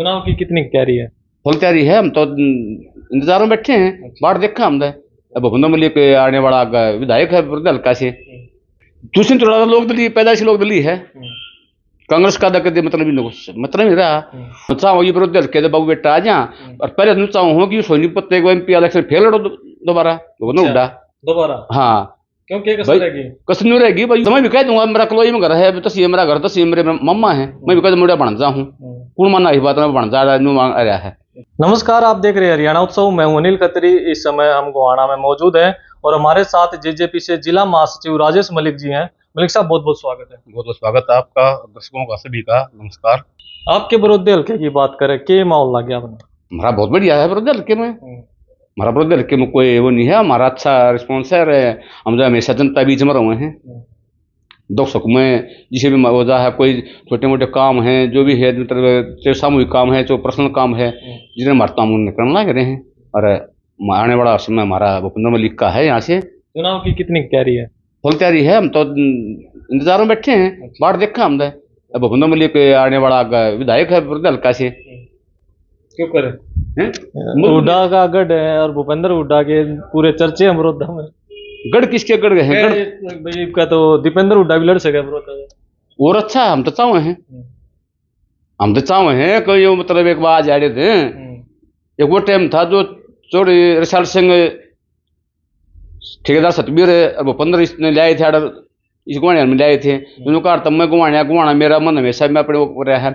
चुनाव की कितनी तैयारी है? फुल तैयारी है हम तो इंतज़ार में बैठे हैं बाढ़ देखा हमने। अब भुंदा मलिक आने वाला विधायक है हल्का से। दूसरी थोड़ा लोग दली पैदाइशी लोग दली है। कांग्रेस का दक मतलब ही मतलब ही रहा। चाहो ये विरोधी हल्के दे बाबू बेटा आ जा और पहले तुम चाहो हो कि सोनीपत को एमपी इलेक्शन फेल लड़ो दोबारा। अच्छा। दोबारा? हाँ। क्यों क्या कसर रहेगी? कसम नहीं रहेगी भाई। तो मैं भी कह दूँगा मेरा कलोई में घर है तसी मेरा घर तसी मेरे मम्मा है। मैं भी कह दूँ मुड़ा बन जा हूँ। कौन माना इस बात में? बन जा रहा है न्यू मांग रहा है। नमस्कार आप देख रहे हैं हरियाणा उत्सव। मैं हूँ अनिल खत्री। इस समय हम गोहाना में मौजूद हैं और हमारे साथ जेजेपी से जिला महासचिव राजेश मलिक जी हैं। मलिक साहब बहुत बहुत स्वागत है। बहुत बहुत स्वागत है आपका दर्शकों का सभी का। नमस्कार। आपके बरोदे हल्के की बात करें के माहौल लग गया अपना हमारा बहुत बढ़िया है ब्रदर हल्के में। हमारा ब्रदर हल्के में कोई वो नहीं है हमारा अच्छा रिस्पॉन्स है रे, हम जो हमेशा जनता बीच में रहे हैं। दुख सुख में जिसे भी वजह है कोई छोटे मोटे काम हैं जो भी है मतलब सामूहिक काम है चाहे पर्सनल काम है जिन्हें मरता हम करना रहे हैं। और आने वाला समय हमारा भूपेंद्र मलिक का है यहाँ से। चुनाव की कितनी तैयारी है? फुल तैयारी है हम तो इंतज़ार में बैठे हैं बाढ़ देखा हमने। भूपेंद्र मलिक आने वाला विधायक है हल्का से। क्यों करे? हुड्डा का गढ़ है और भूपेंद्र हुड्डा के पूरे चर्चे हैं बड़ौदा में। गढ़ किसके गढ़ गए हैं? गढ़ का तो दीपेंद्र हुड्डा भी लड़ सके में। और अच्छा हम तो चाहे हैं। हम तो चाहे हैं कोई मतलब एक बार आ रहे थे एक वो टाइम था जो चोरी रिशाल सिंह ठेकेदार सतबीर और वो पंद्रह इसने लाए थे ऑर्डर इस गुवाणिया में लाए थे। उन्होंने कहा तब मैं गुवाणिया गुवाणा मेरा मन हमेशा मैं अपने वो रहा है।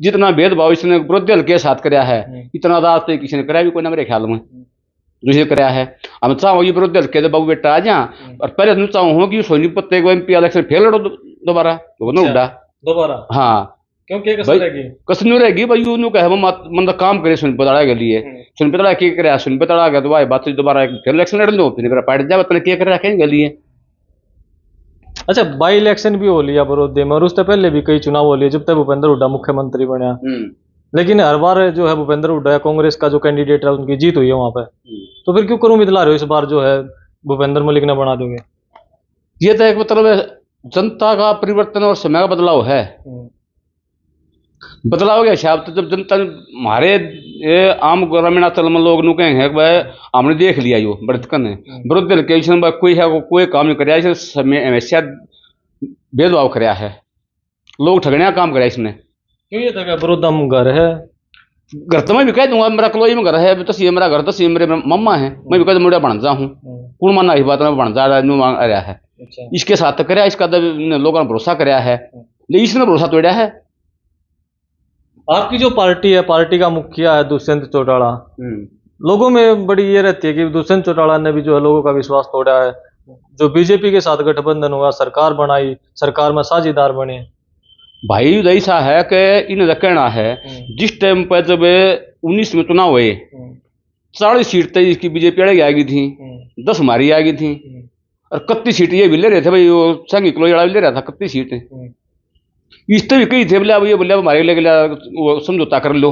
जितना भेदभाव इसने विरोधी हल्के साथ कराया है इतना रात तो किसी ने कराया भी कोई ना मेरे ख्याल में। दूसरे कराया है। हम चाहो ये विरोधी हल्के बाबू बेटा आ जा और पहले तुम चाहो हो कि सोनीपत को एमपी इलेक्शन फेल लड़ो दोबारा? लोगों ने अच्छा। उड़ा दोबारा? हाँ। क्यों क्या रहेगी भाई यूँ कहे मतलब काम करे सुन पताड़ा के लिए सुन पताड़ा क्या करे सुन पताड़ा के तो भाई बात दोबारा फिर इलेक्शन लड़ लो फिर पार्टी जा बताने क्या करे रखेंगे लिए अच्छा बाई इलेक्शन भी हो लिया बड़ौदे में और उससे पहले भी कई चुनाव हो लिए जब तक भूपेंद्र हुड्डा मुख्यमंत्री बना। लेकिन हर बार जो है भूपेंद्र हुड्डा या कांग्रेस का जो कैंडिडेट है उनकी जीत हुई है वहाँ पर तो फिर क्यों करूँ मिला रहे हो इस बार जो है भूपेंद्र मलिक ने बना दोगे? ये तो एक मतलब है, जनता का परिवर्तन और समय का बदलाव है। बदलाव के हिसाब से जब जनता हमारे ये आम ग्रामीण स्थल में लोग नु कहेंगे भाई हमने देख लिया यो बड़कन है। विरोधी हल्के इसने कोई है वो कोई काम नहीं कराया इसने समय हमेशा भेदभाव कराया है। लोग ठगने काम कराया इसने क्यों ये था बड़ौदा में घर है? घर तो मैं भी कह दूँगा मेरा कलोई में घर है तसी है मेरा घर तसी मेरे मम्मा है। मैं भी कह दूँ मुड़ा बन जा हूँ। कौन माना इस बात में बन जा रहा है है। अच्छा। इसके साथ तो कराया इसका तो लोगों ने भरोसा कराया है। लेकिन इसने भरोसा तोड़ा है। आपकी जो पार्टी है पार्टी का मुखिया है दुष्यंत चौटाला लोगों में बड़ी ये रहती है कि दुष्यंत चौटाला ने भी जो है लोगों का विश्वास तोड़ा है। जो बीजेपी के साथ गठबंधन हुआ सरकार बनाई सरकार में साझेदार बने। भाई ऐसा है कि इन कहना है जिस टाइम पर जब उन्नीस में चुनाव हुए चालीस सीट तक इसकी बीजेपी अड़ेगी आ गई थी दस हमारी आ गई थी और कत्ती सीट ये भी ले रहे थे भाई वो संघ किलो भी ले रहा था कत्ती सीट। इस तो भी कई थे बोले अब ये बोले हमारे ले वो समझौता कर लो।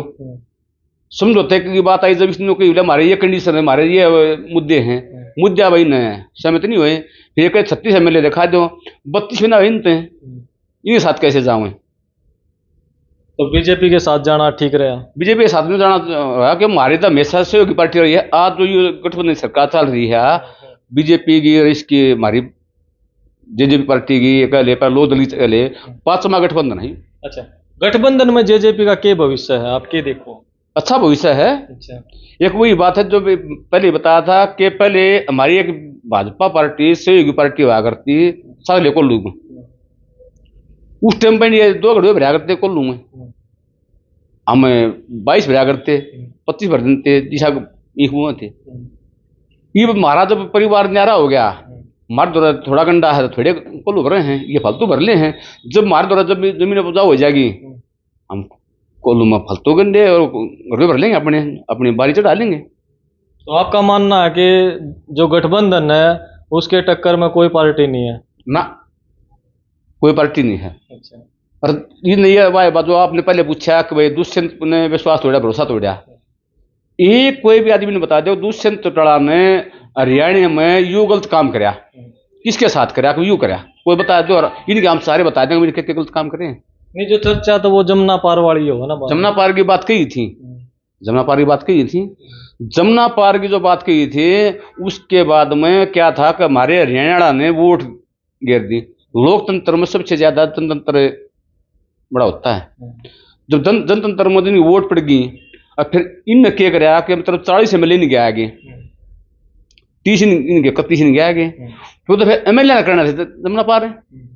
समझौते की बात आई जब इसने कही बोले हमारे ये कंडीशन है हमारे ये मुद्दे हैं। मुद्दा भाई न सहमत नहीं हुए। फिर ये कहे छत्तीस एम एल दिखा दो। बत्तीस में ना हुए इनते इनके साथ कैसे जाऊँ? तो बीजेपी के साथ जाना ठीक रहा? बीजेपी के साथ में जाना है कि हमारी तो हमेशा सहयोगी पार्टी रही है। आज जो ये गठबंधन सरकार चल रही है। बीजेपी की और इसकी हमारी जेजेपी पार्टी की कह ले पर लो दलित कह ले पांचवा गठबंधन है। अच्छा गठबंधन में जेजेपी का क्या भविष्य है आप क्या देखो। अच्छा भविष्य है। अच्छा। एक वही बात है जो पहले बताया था कि पहले हमारी एक भाजपा पार्टी सहयोगी पार्टी हुआ करती सागले कोल्लू में उस टाइम पर ये दो घड़ियों भरा करते कोल्लू में हम बाईस भरा करते पच्चीस भर देते एक हुए थे। ये हमारा जब परिवार न्यारा हो गया। हमारे द्वारा थोड़ा गंडा है तो थोड़े कोल्लू भरे हैं ये फालतू भर ले हैं। जब हमारे द्वारा जब ज़मीन उपजाऊ हो जाएगी। हम कोल्लू में फालतू गंडे और घड़े भर लेंगे अपने अपनी बारी चढ़ा लेंगे। तो आपका मानना है कि जो गठबंधन है उसके टक्कर में कोई पार्टी नहीं है? ना कोई पार्टी नहीं है। अच्छा। और ये नहीं है भाई बात जो आपने पहले पूछा कि भाई दुष्यंत ने विश्वास तोड़ा भरोसा तोड़ा। एक कोई भी आदमी ने बता दो दुष्यंत चौटाला ने हरियाणा में यू गलत काम कराया किसके साथ कराया यू कराया कोई बता दो इनके हम सारे बता देंगे क्या क्या गलत काम करें नहीं जो चर्चा तो वो जमुना पार वाली होगा ना जमुना पार की बात कही थी। जमुना पार की बात कही थी? जमुना पार की जो बात कही थी उसके बाद में क्या था कि हमारे हरियाणा ने वोट घेर दी। लोकतंत्र में सबसे ज़्यादा जनतंत्र बड़ा होता है। जब जन जनतंत्र में वोट पड़ गई और फिर इन क्या कराया कि मतलब चालीस एम एल नहीं गया आगे। हम्म, तीस इनके इकतीस नहीं गया आगे। हम्म, तो तो फिर एम एल ए करना थे जमुना पार है। हम्म,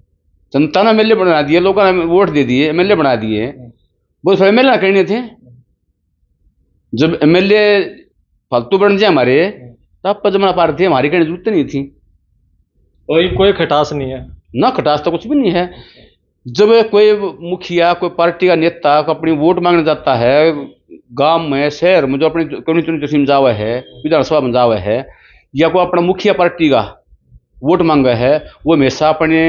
जनता ने एम एल ए बना दिए लोगों ने वोट दे दिए एम एल ए बना दिए। वो फिर एम एल ए करने थे। जब एम एल ए फालतू बन जाए हमारे तब पर जमुना पार थे हमारी कहने ज़रूरत नहीं थी। कोई कोई खटास नहीं है। ना खटास तो कुछ भी नहीं है। जब कोई मुखिया कोई पार्टी का नेता को अपनी वोट मांगने जाता है गाँव में शहर में जो अपनी कम्युनिटी में जावा है विधानसभा में जावा है या कोई अपना मुखिया पार्टी का वोट मांगा है, वो हमेशा अपने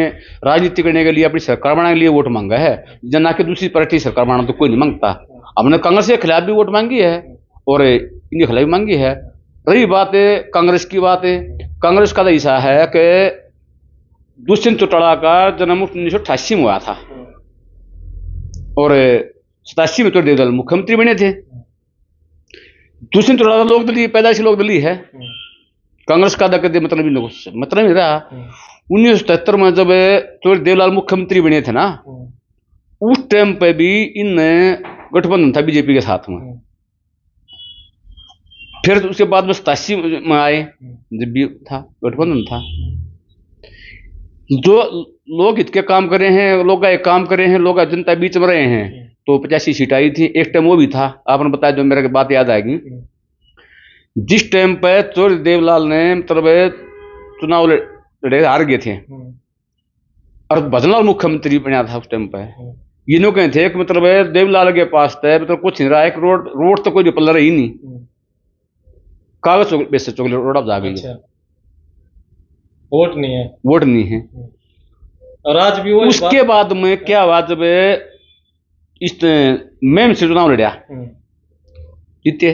राजनीति करने के लिए, अपनी सरकार बनाने के लिए वोट मांगा है। ना कि दूसरी पार्टी सरकार बनाना तो कोई नहीं माँगता। हमने कांग्रेस के खिलाफ भी वोट मांगी है और इनके खिलाफ भी मांगी है। रही बात है कांग्रेस की बात है कांग्रेस का तो ऐसा है कि दुष्यंत चौटाला का जन्म उन्नीस सौ अठासी में हुआ था। और सतासी में तो देवदल मुख्यमंत्री बने थे। दुष्यंत चौटाला लोक दली पैदाइश लोक है। कांग्रेस का कदे मतलब इन कुछ मतलब नहीं रहा उन्नीस सौ तिहत्तर में जब चौधरी देवलाल मुख्यमंत्री बने थे ना उस टाइम पे भी इन गठबंधन था बीजेपी के साथ में। फिर उसके बाद में सतासी में आए जब भी था गठबंधन था। जो लोग हित के काम कर रहे हैं लोग एक काम कर रहे हैं लोग जनता बीच में रहे हैं तो पचासी सीट आई थी एक टाइम वो भी था आपने बताया जो मेरे बात याद आएगी। जिस टाइम पे चौधरी देवलाल ने मतलब चुनाव लड़े हार गए थे। और भजनलाल मुख्यमंत्री बना था उस टाइम पे। ये लोग कहे थे कि मतलब देवलाल के पास तो मतलब कुछ नहीं रहा। एक रोड रोड तो कोई पल्ला रही नहीं। कागज़ बेस से चौक रोड अब जा गई अच्छा। वोट नहीं है। वोट नहीं है। और आज भी वो उसके बाद में क्या हुआ जब इस मैम से चुनाव लड़ा? जीते।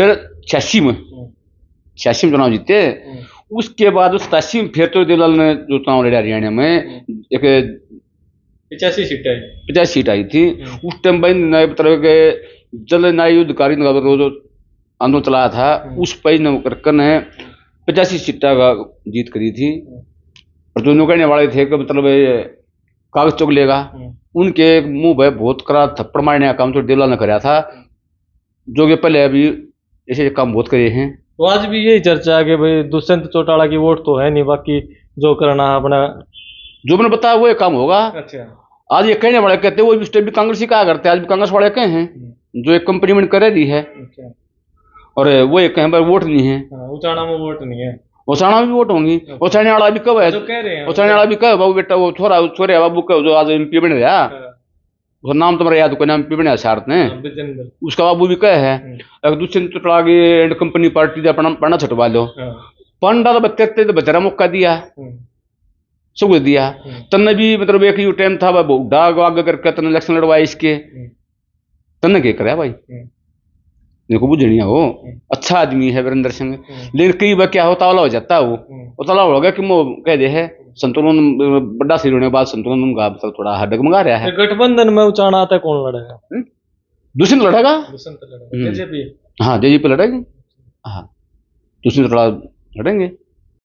फिर छियासी में छियासी में चुनाव जीते उसके बाद सतासी में फिर तो देवलाल ने जो चुनाव लड़ा हरियाणा में एक पिचासी सीट है पचास सीट आई थी। उस टाइम पर नए मतलब के जल न्याय युद्धकारी ने जो आंदोलन चलाया था उस पर ने ने पचासी सीटा का जीत करी थी। और जो कहने वाले थे कि मतलब कागज़ चौक लेगा उनके मुँह पे बहुत करा थप्पड़ मारने का काम तो देवलाल ने कराया था। जो कि पहले अभी ऐसे काम बहुत करे हैं। तो आज भी यही चर्चा है कि भाई दुष्यंत चौटाला की वोट तो है नहीं बाकी जो करना है अपना। जो मैंने बताया वो काम होगा। अच्छा। आज ये कहने वाले कहते हैं वो उस टाइम भी कांग्रेस ही कहा करते हैं आज भी कांग्रेस वाले कहे हैं जो एक कंपनी में करे दी है। अच्छा। और वो एक कहीं पर वोट नहीं है। हाँ, उचाना में वोट नहीं है। ओसाना भी वोट होंगी। ओसाने वाला भी कब है? हैं। ओसाने वाला भी कब बाबू बेटा? वो छोरा छोरे बाबू कब? जो आज एमपी बन हाँ, उसका नाम तुम्हारा याद कोई नाम एमपी बने शारत ने? हाँ, उसका बाबू भी कह है। अगर दूसरे चुटला की एंड कंपनी पार्टी का पढ़ना पढ़ना छटवा लो। हाँ, पंडा तो बच्चे तो बेचारा मौका दिया। हम्म, सब कुछ दिया। तन्ने भी मतलब एक यू टाइम था भाई डाग वाग करके तन्ने इलेक्शन लड़वाए इसके। तन्ने क्या कराया भाई? देखो बुझनिया हो अच्छा आदमी है वीरेंद्र सिंह। लेकिन कई बार क्या होता वाला हो जाता है वो। वो ताला हो गया कि वो कह दे है। संतुलन बड़ा सिर होने के बाद संतुलन का मतलब थोड़ा हडक मंगा रहा है गठबंधन में उचाना आता है कौन लड़ेगा दुष्यंत लड़ेगा दुष्यंत लड़ेगा जेजेपी हाँ जेजेपी लड़ेगी हाँ दुष्यंत थोड़ा लड़ेंगे